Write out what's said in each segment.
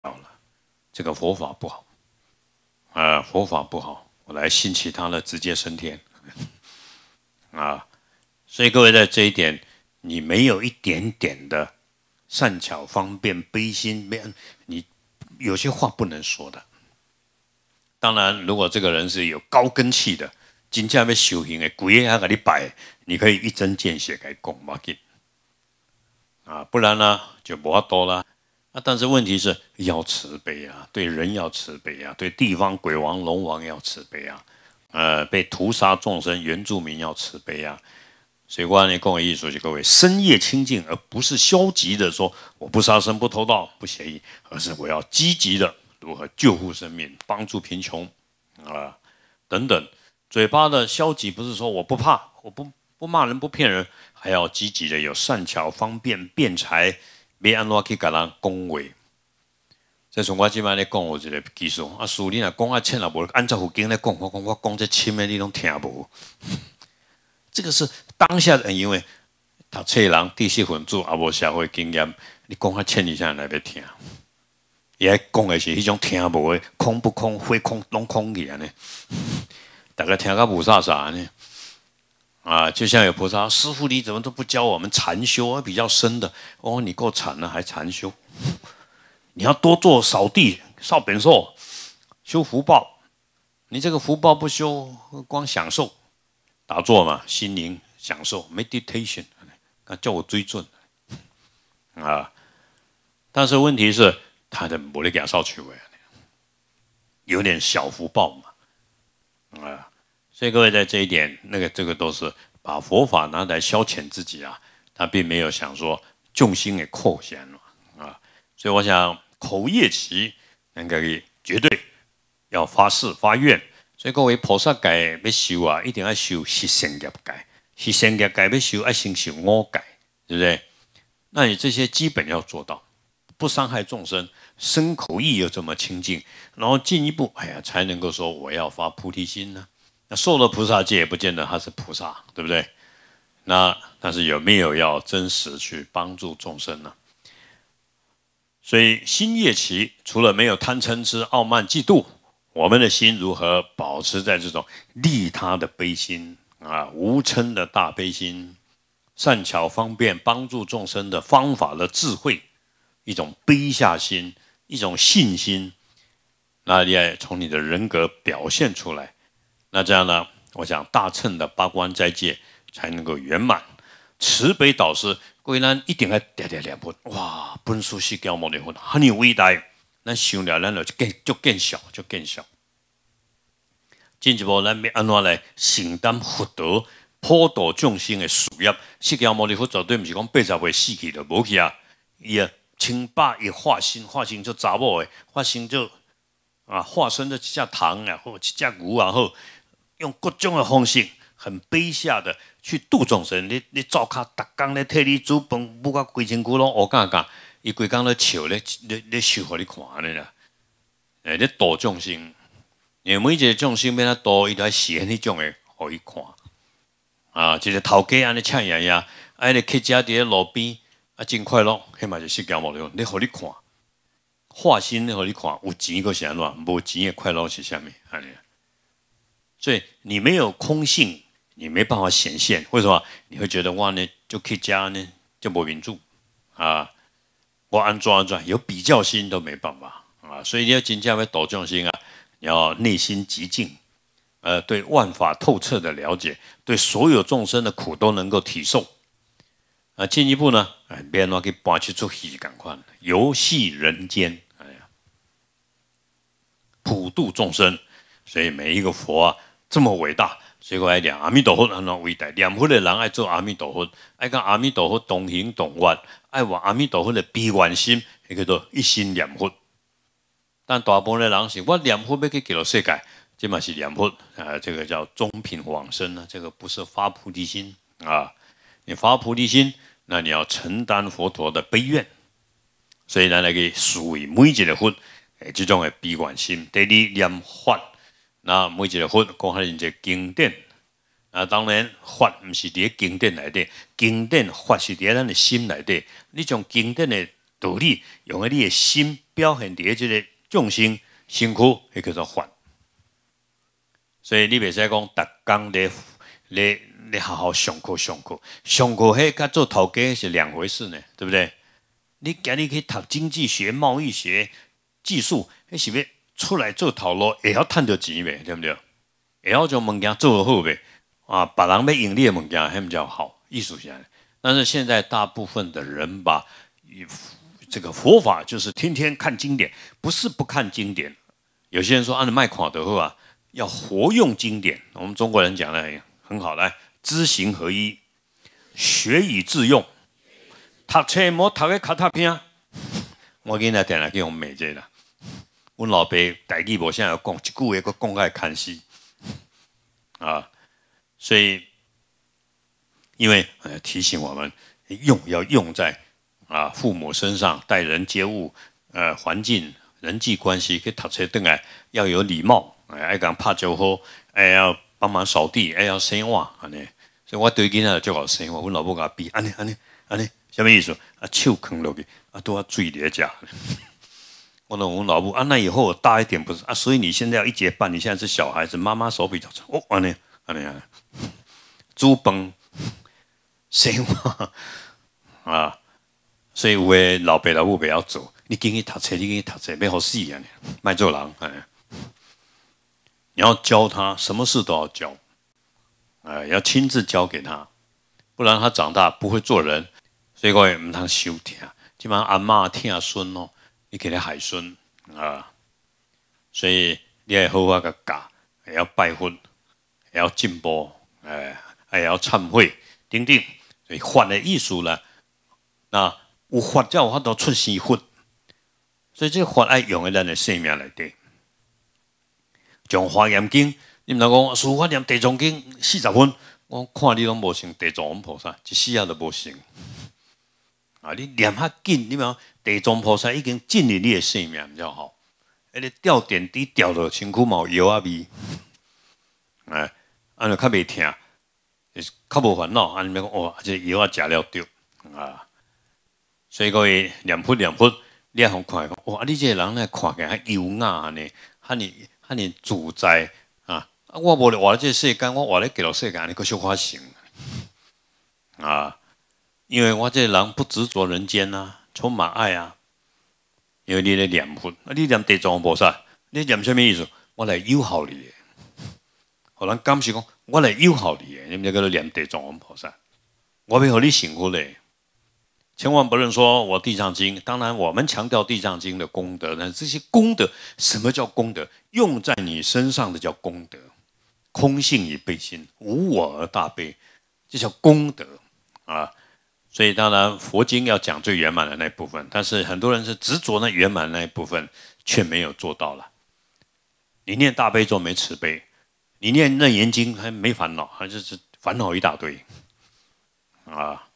好了，这个佛法不好，啊，佛法不好，我来信其他的，直接升天，啊，所以各位在这一点，你没有一点点的善巧方便悲心，没你有些话不能说的。当然，如果这个人是有高根气的，真正要修行的，鬼也给你摆，你可以一针见血给讲嘛给，啊，不然呢就不法多了。啊，但是问题是要慈悲啊，对人要慈悲啊，对地方鬼王龙王要慈悲啊，呃，被屠杀众生原住民要慈悲啊。所以，关于共为艺术，就各位深夜清净，而不是消极的说我不杀生、不偷盗、不邪淫，而是我要积极的。如何救护生命、帮助贫穷啊等等？嘴巴的消极不是说我不怕、我不不骂人、不骗人，还要积极的有善巧方便辩才，别安怎去给人恭维。即从我今晚来讲，有一个技术啊，书你啊讲啊，欠了无按照佛经咧讲，我讲我讲这亲的你拢听无。这个是当下的，因为读册人知识分子啊，无社会经验，你讲啊欠一下来要听。也讲的是迄种听无的，空不空，非空拢空去安尼。大家听个无啥啥呢？啊，就像有菩萨师傅，你怎么都不教我们禅修啊？比较深的哦，你够惨了，还禅修？你要多做扫地、扫本寿、修福报。你这个福报不修，光享受打坐嘛，心灵享受，meditation，啊，叫我追尊啊。但是问题是。他的摩利亚少区位，有点小福报嘛，啊，所以各位在这一点，那个这个都是把佛法拿来消遣自己啊，他并没有想说重心给扩显了啊，所以我想口业期应该绝对要发誓发愿，所以各位菩萨戒要修啊，一定要修十善业戒，十善业戒要修，要先修五戒，对不对？那你这些基本要做到。不伤害众生，身口意又这么清净，然后进一步，哎呀，才能够说我要发菩提心呢。那受了菩萨戒，也不见得他是菩萨，对不对？那但是有没有要真实去帮助众生呢？所以心业期除了没有贪嗔痴、傲慢、嫉妒，我们的心如何保持在这种利他的悲心啊，无嗔的大悲心，善巧方便帮助众生的方法的智慧。一种卑下心，一种信心，那你要从你的人格表现出来。那这样呢？我想大乘的八关斋戒才能够圆满。慈悲导师，归然一定要点点两步。哇，本书是教我的很有伟大。那修了，咱就更就更小，就更小。进一步，咱要安怎来承担福德、普度众生的事业？释迦牟尼佛绝对不是讲八十岁死去了，无去啊，伊啊。清八一化身，化身就查某诶，化身就啊，化身的一只糖啊，或一只牛啊，后用各种的方式，很卑下的去度众生。你你灶卡逐工咧替你煮饭，不管规身躯拢乌干干，伊规工咧笑咧咧咧笑互你看咧啦。诶，咧度众生，因每一个众生要他度，伊都显迄种诶，互伊看。啊，一个头家安尼请爷爷，安尼客家伫咧路边。啊，真快乐，起码就释迦牟尼，你互你看，化身互你看，有钱个是安怎？无钱的快乐是虾米？安尼，所以你没有空性，你没办法显现。为什么？你会觉得哇呢，就可以加呢，就无民主啊！我安装安装，有比较心都没办法啊！所以你要真正要导众心啊，你要内心极静，呃，对万法透彻的了解，对所有众生的苦都能够体受。啊，进一步呢，哎，别乱给搬去做戏，赶快游戏人间，哎呀，普度众生，所以每一个佛啊这么伟大，所以我来讲阿弥陀佛很伟大，念佛的人爱做阿弥陀佛，爱跟阿弥陀佛同行同愿，爱往阿弥陀佛的悲愿心，那叫做一心念佛。但大部分的人是，我念佛要去极乐世界，这嘛是念佛啊，这个叫中品往生呢，这个不是发菩提心啊，你发菩提心。那你要承担佛陀的悲愿，所以咱来个属于每一个佛，诶，这种的悲观心，第二念法，那每一个佛讲下一个经典，啊，当然法不是伫经典内底，经典法是伫咱的心内底。你将经典的道理，用喺你的心表现伫即个众生辛苦，迄叫做法。所以你袂使讲，逐工咧咧咧好好上课上课，上课迄甲做头家是两回事呢，对不对？你今日去读经济学、贸易学、技术，迄是要出来做头路，会晓趁着钱未？对不对？会晓将物件做得好未？啊，别人要盈利的物件，迄比较好，艺术家。但是现在大部分的人吧，这个佛法就是天天看经典，不是不看经典。有些人说，按照卖垮的话。要活用经典，我们中国人讲的很好，来知行合一，学以致用。读册莫读个卡塔片，我今日定来叫用美这啦。我老爸代记无现在讲一句话，个讲个看死啊！所以，因为提醒我们用要用在啊父母身上，待人接物，呃环境人际关系，去读册等来要有礼貌。哎，爱讲拍招呼，哎要帮忙扫地，哎要洗碗，安尼。所以我对囡仔就好洗碗，阮老母甲比，安尼安尼安尼，什么意思？啊，手坑落去，啊，都要水咧食。我问阮老母，啊，那以后我大一点不是？啊，所以你现在要一节半，你现在是小孩子，妈妈手比较长。哦，安尼安尼啊，煮饭、洗碗啊，所以有诶老爸老母不要做，你今日读册，你今日读册，要好死啊！卖做人，哎。你要教他，什么事都要教，哎，要亲自教给他，不然他长大不会做人。所以各位唔通收听，基本上阿妈听孙哦，你给他海孙啊。所以你要好好个教，也要拜佛，也要进步，哎，还要忏悔，等等。所以法的艺术呢，那有法才有法都出世佛，所以这个法爱用在咱的生命来底。像《华严经》，你们讲书法念《地藏经》四十分，我看你拢无成地藏王菩萨，一世也都无成。啊，你念较紧，你讲地藏菩萨已经进入你的生命，比较好。哎，你掉点滴掉到辛苦毛油啊味，哎，安尼较袂疼，是较无烦恼。安尼讲哦，这药啊食了着啊。所以各位念佛念佛，你也好看，哇！你这个人呢，看起来优雅呢，哈你。啊！你自在啊！啊我无咧活咧这世间，我活咧几多世间？你个小花行啊！因为我这人不执着人间呐，充满爱啊！因为你咧念佛，啊，你念地藏菩萨，你念什么意思？我来友好你，可能感受讲，我来友好你，你们叫做念地藏王菩萨，我要和你幸福嘞。千万不能说我《地藏经》，当然我们强调《地藏经》的功德，呢这些功德，什么叫功德？用在你身上的叫功德，空性以悲心，无我而大悲，这叫功德啊！所以当然佛经要讲最圆满的那部分，但是很多人是执着那圆满那一部分，却没有做到了。你念大悲咒没慈悲，你念那严经还没烦恼，还是是烦恼一大堆啊！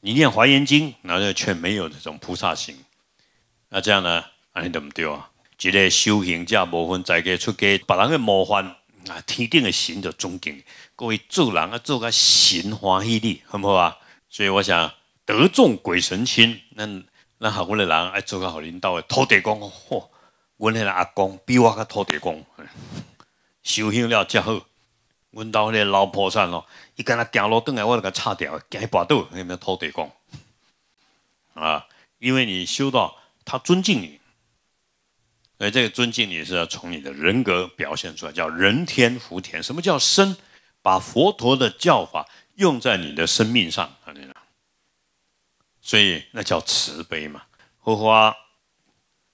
你念华严经，那就却没有这种菩萨行。那这样呢？安尼都唔对啊！一个修行者无分在家出家，别人的模范啊，天顶嘅神就尊敬。各位做人啊，做个神欢喜你，好唔好啊？所以我想得众鬼神亲，那那好，我的人爱做个好领导嘅土地公，嚯！我那个阿公比我个土地公，修行了真好。阮兜迄个老菩萨咯，伊敢若行路转来，我就甲叉掉，行一跋倒，那边土地公啊，因为你修到他尊敬你，所以这个尊敬你是要从你的人格表现出来，叫人天福田。什么叫生？把佛陀的教法用在你的生命上，所以那叫慈悲嘛。荷花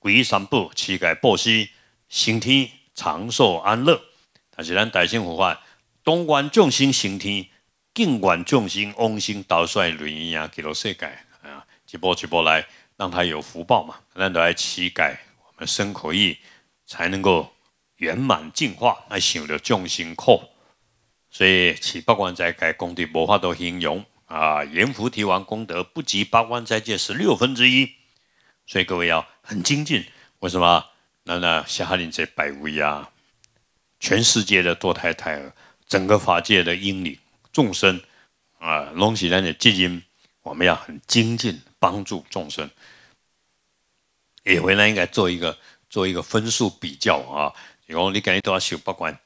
皈三宝，乞丐报喜，心天长寿安乐。但是咱大乘佛法。东愿众生升天，敬愿众生往生道衰轮椅啊，给了世界啊，一波一波来，让他有福报嘛。咱都来乞丐，我们身口意才能够圆满净化，来想着众生苦。所以七八万斋戒功德无法度形容啊！阎浮提王功德不及八万斋戒十六分之一。所以各位要很精进。为什么？那那下林这百位啊，全世界的堕胎胎儿。整个法界的英灵众生啊，龙喜人的基因，我们要很精进帮助众生。也回来应该做一个做一个分数比较啊。如果你今日都要受八关，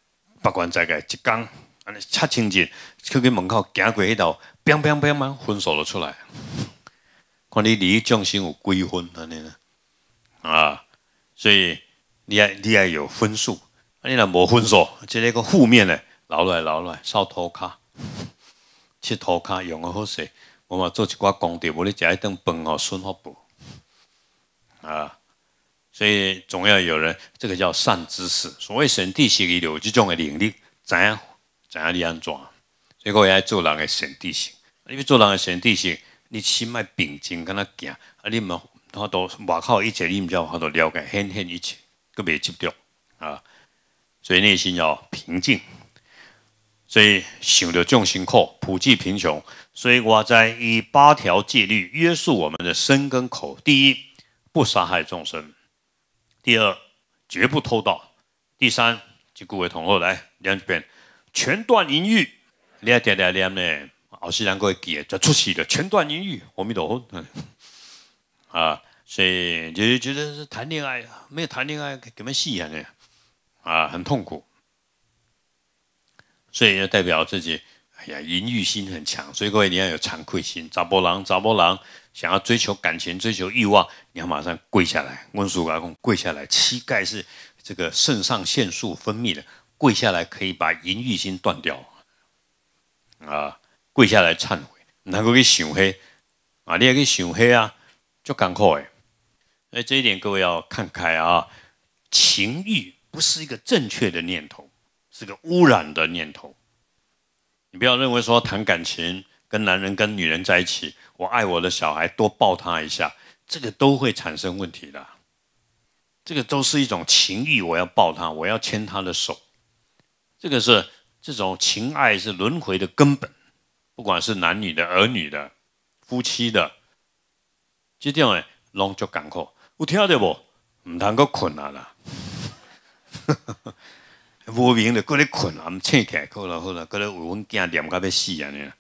八关再个一讲，安尼七清净，去去门口行过迄道，砰砰砰砰，分数就出来。看你离众生有几分安尼呢？啊，所以你要你要有分数，你若无分数，即个个负面的，留落来留落来，扫涂骹，切涂骹用个好势，我嘛做一寡功德，无你食一顿饭哦，顺福报啊。所以总要有人，这个叫善知识。所谓神地性，有这种的能力，怎样怎样你安怎？所以我要做人的神地性，因为做人的神地性。你心脉平静，跟他行，啊！你们他都外靠一切，你唔知道他都了解，显现一切，个别执着啊！所以内心要平静，所以想着众生苦，普济贫穷。所以我在以八条戒律约束我们的身跟口：第一，不杀害众生；第二，绝不偷盗；第三，就各位同学来两遍，全段淫欲。你要点点念呢？老师两个记，就出息的全段淫欲，阿弥陀佛。啊，所以就觉得是谈恋爱，没有谈恋爱，怎么戏啊？呢？啊，很痛苦。所以要代表自己，哎呀，淫欲心很强。所以各位你要有惭愧心。查波郎，查波郎，想要追求感情、追求欲望，你要马上跪下来。温叔阿公跪下来，膝盖是这个肾上腺素分泌的，跪下来可以把淫欲心断掉。啊。跪下来忏悔，能够去想黑啊！你也去想黑啊，就艰苦诶。所以这一点各位要看开啊！情欲不是一个正确的念头，是个污染的念头。你不要认为说谈感情，跟男人跟女人在一起，我爱我的小孩，多抱他一下，这个都会产生问题的。这个都是一种情欲，我要抱他，我要牵他的手，这个是这种情爱是轮回的根本。不管是男女的、儿女的、夫妻的，这种诶，拢足艰苦。有听到无？唔通阁困啊啦！无明的，搁咧困啊，唔醒起来，好了好了，搁咧为阮囝念到要死安尼。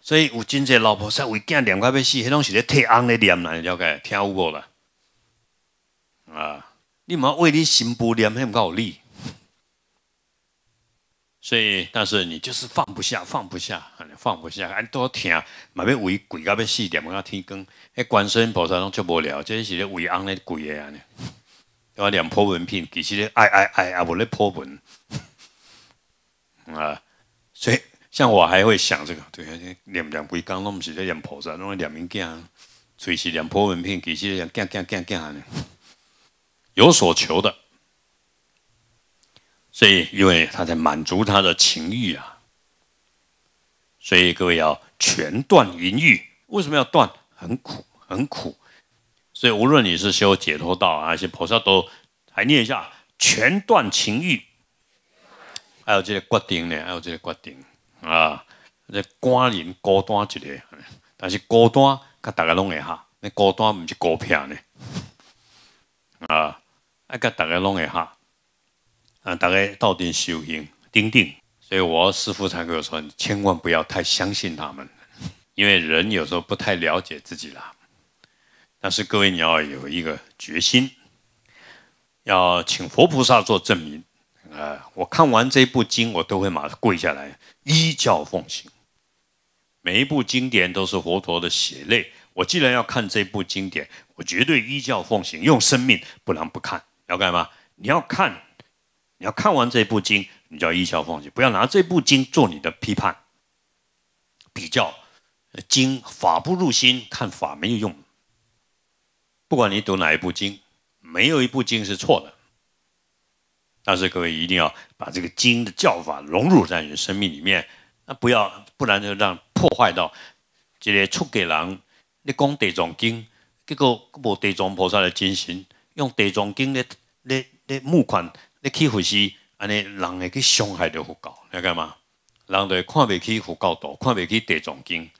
所以有真侪老婆在为囝念到要死，迄拢是咧替翁咧念啦，了解？听有无啦？啊！你莫为你新妇念，迄唔够理。所以，但是你就是放不下，放不下，放不下，俺都听，嘛要为鬼到要死，点要天光，迄观世音菩萨拢做无了，这是咧为翁咧鬼的安尼，要念破文品，其实咧爱爱爱啊，无咧破文啊。所以，像我还会想这个，对，念念鬼刚拢毋是咧念菩萨，拢咧念物件，随时念破文品，其实咧念念念念安尼，有所求的。所以，因为他在满足他的情欲啊，所以各位要全断淫欲。为什么要断？很苦，很苦。所以，无论你是修解脱道啊，还是菩萨都还念一下全断情欲。还有这个决定呢，还有这个决定啊，这寡人孤单一个，但是孤单，甲大家拢会哈，那孤单不是孤僻呢，啊，爱甲大家拢会哈。啊，大概到底修行，钉钉。所以我师父才跟我说，你千万不要太相信他们，因为人有时候不太了解自己了。但是各位，你要有一个决心，要请佛菩萨做证明。啊，我看完这部经，我都会马上跪下来，依教奉行。每一部经典都是佛陀的血泪。我既然要看这部经典，我绝对依教奉行，用生命，不能不看。要干嘛？你要看。你要看完这部经，你就要依教奉行，不要拿这部经做你的批判、比较。经法不入心，看法没有用。不管你读哪一部经，没有一部经是错的。但是各位一定要把这个经的教法融入在你的生命里面，那不要，不然就让破坏到这些出给人。你讲地藏经，结果无地藏菩萨的精神，用地藏经的的的募款。你去佛寺，安尼人会去伤害着佛教，了解吗？人就看不起佛教徒，看不起地藏经。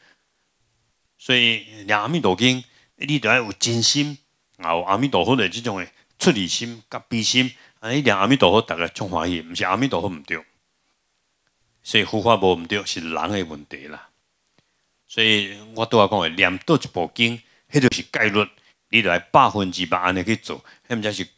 所以念阿弥陀经，你都要有真心，有阿弥陀佛的这种的出离心、甲悲心。安尼念阿弥陀佛，大家充欢喜，毋是阿弥陀佛毋对。所以佛法无毋对，是人的问题啦。所以我都要讲的，念倒一部经，迄就是戒律；你来百分之百安尼去做，那么才是强